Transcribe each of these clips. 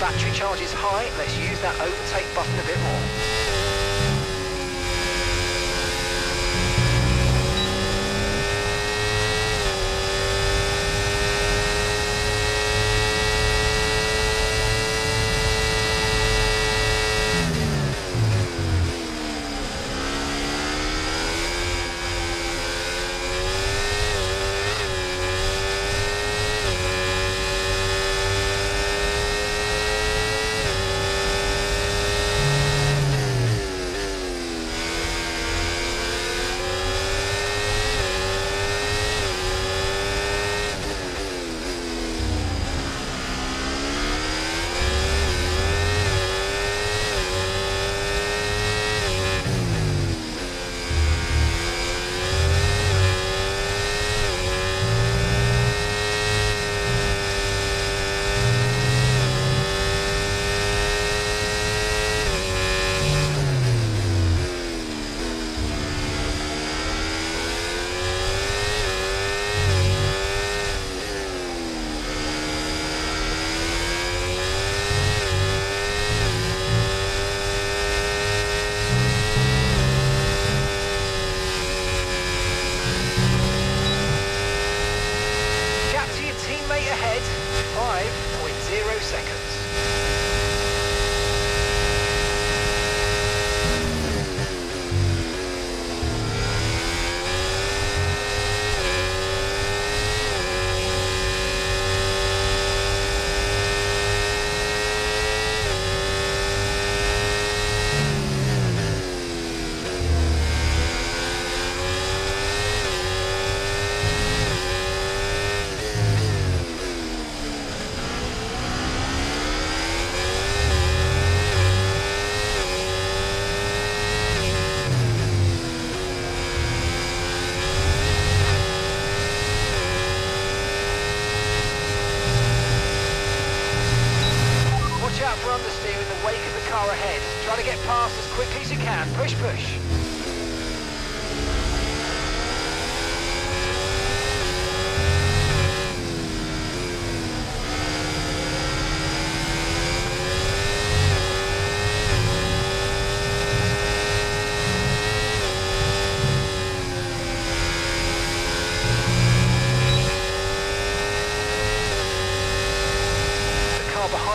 Battery charge is high, let's use that overtake button a bit more.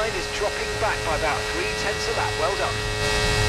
Behind is dropping back by about three tenths of lap. Well done.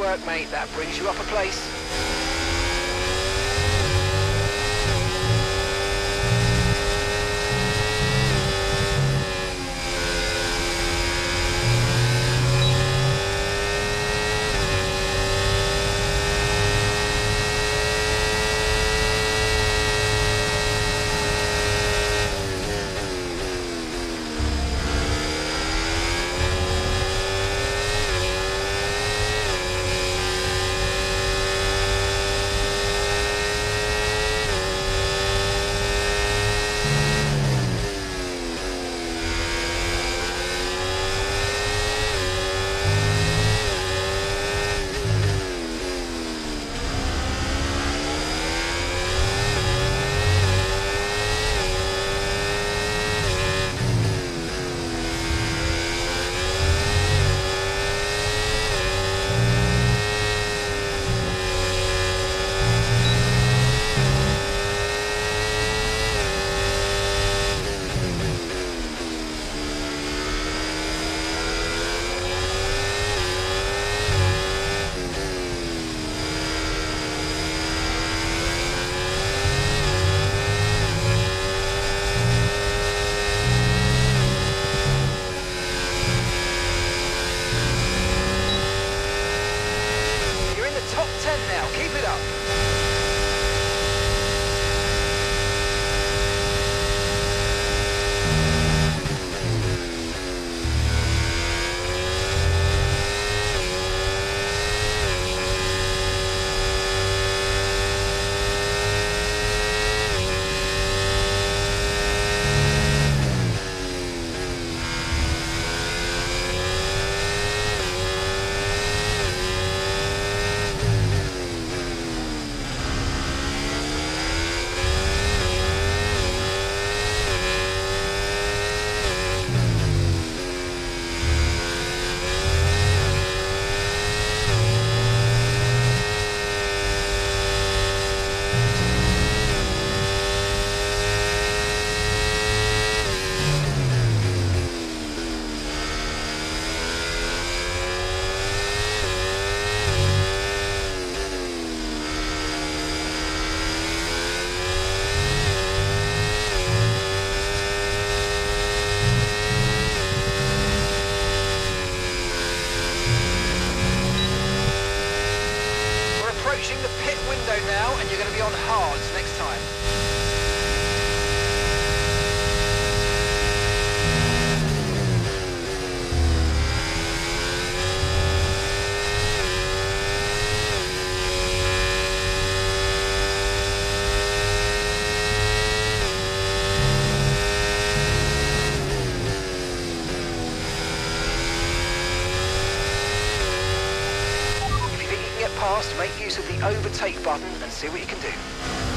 Work, mate. That brings you up a place. Use of the overtake button and see what you can do.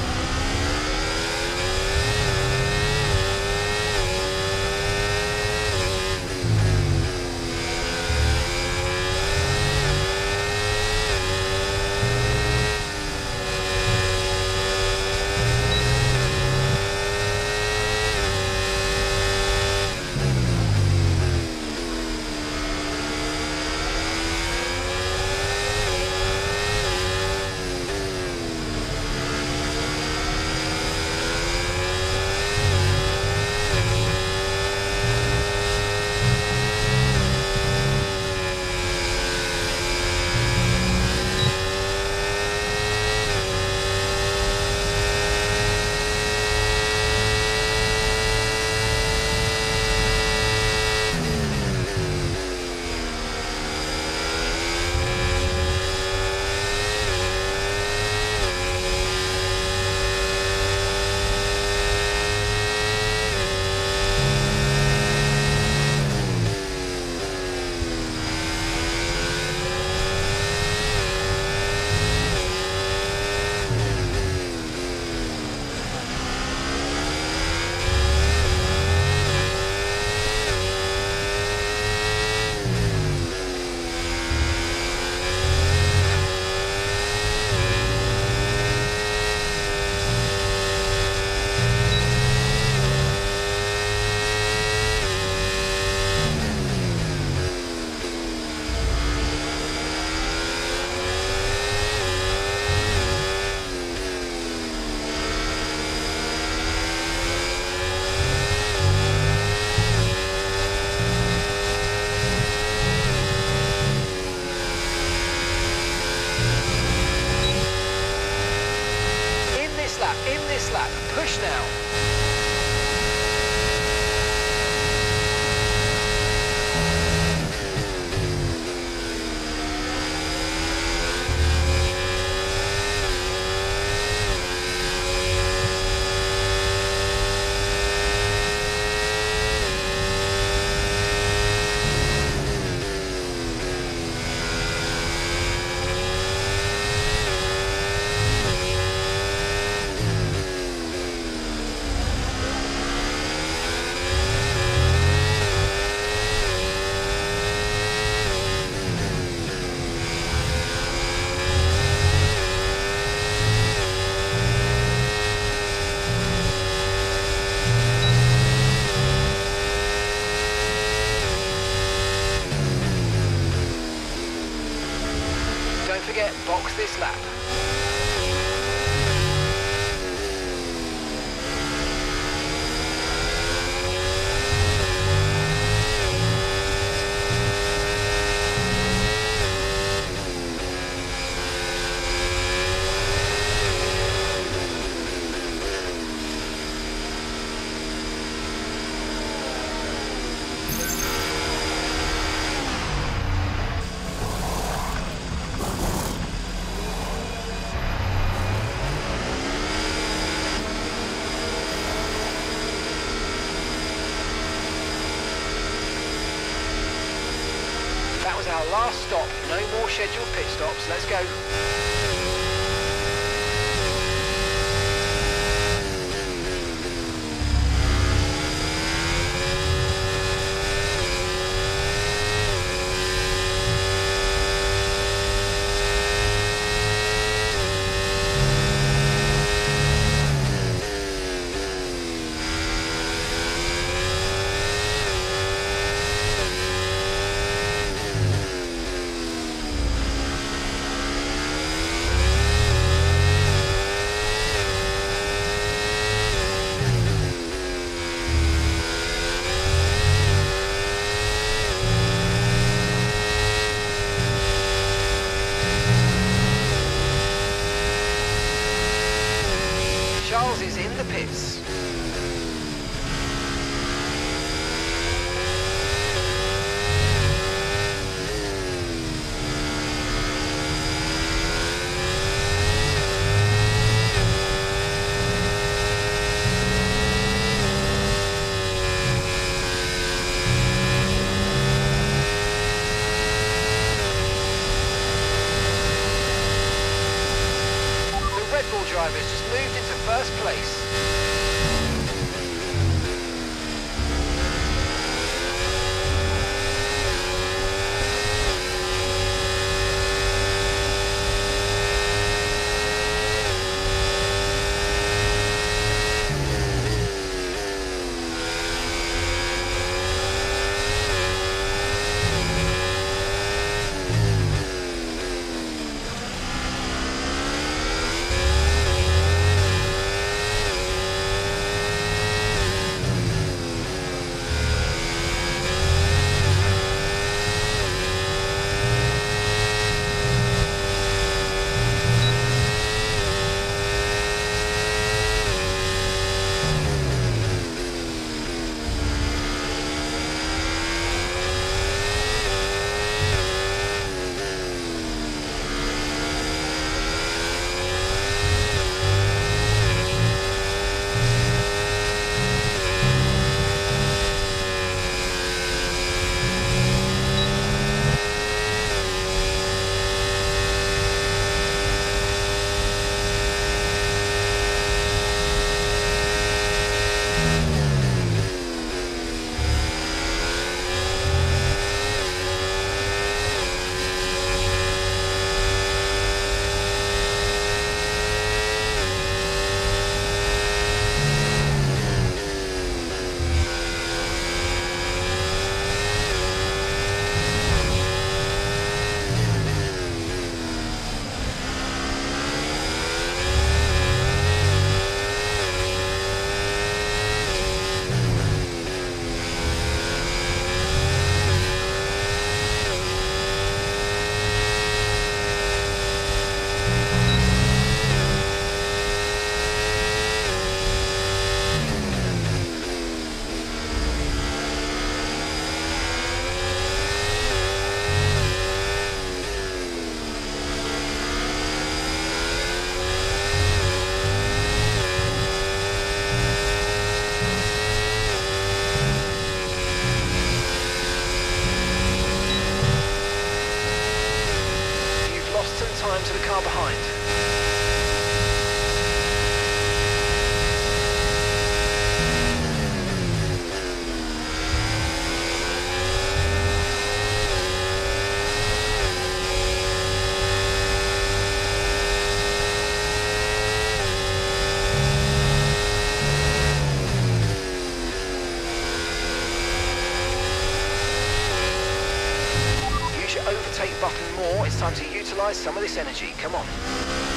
Forget, box this lap. That was our last stop. No more scheduled pit stops. Let's go. Drivers just moved into first place. Utilise some of this energy. Come on.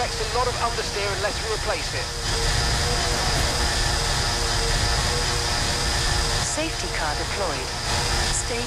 Expects a lot of understeer unless we replace it. Safety car deployed. Stay